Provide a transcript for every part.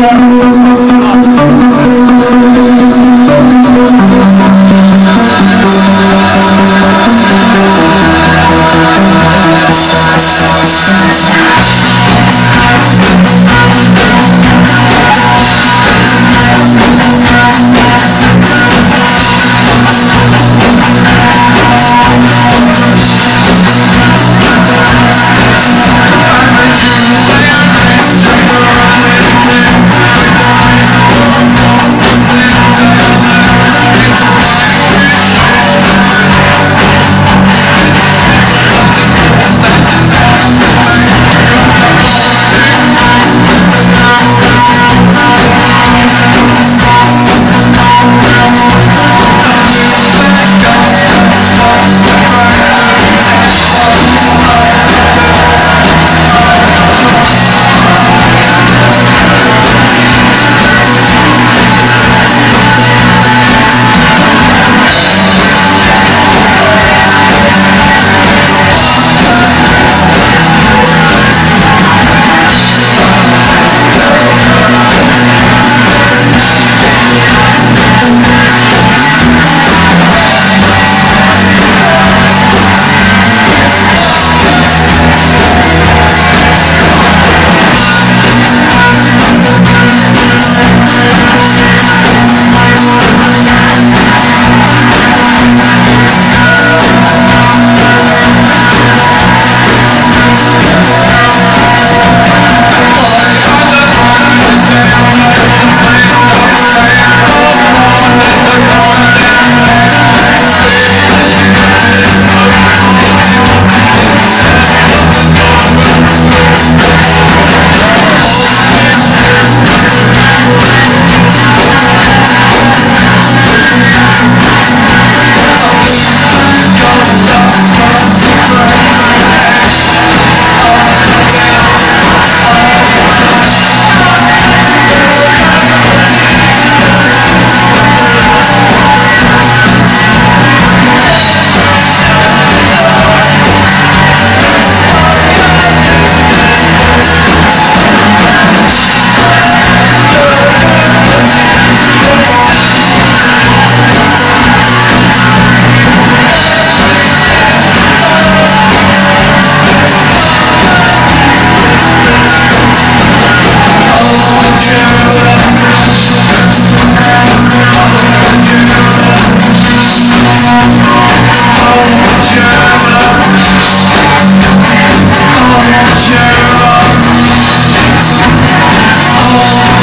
Deus.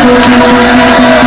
Thank